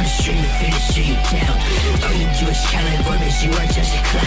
on the street, finish you down. Throw you do a challenge, rubbish, you are just a clown.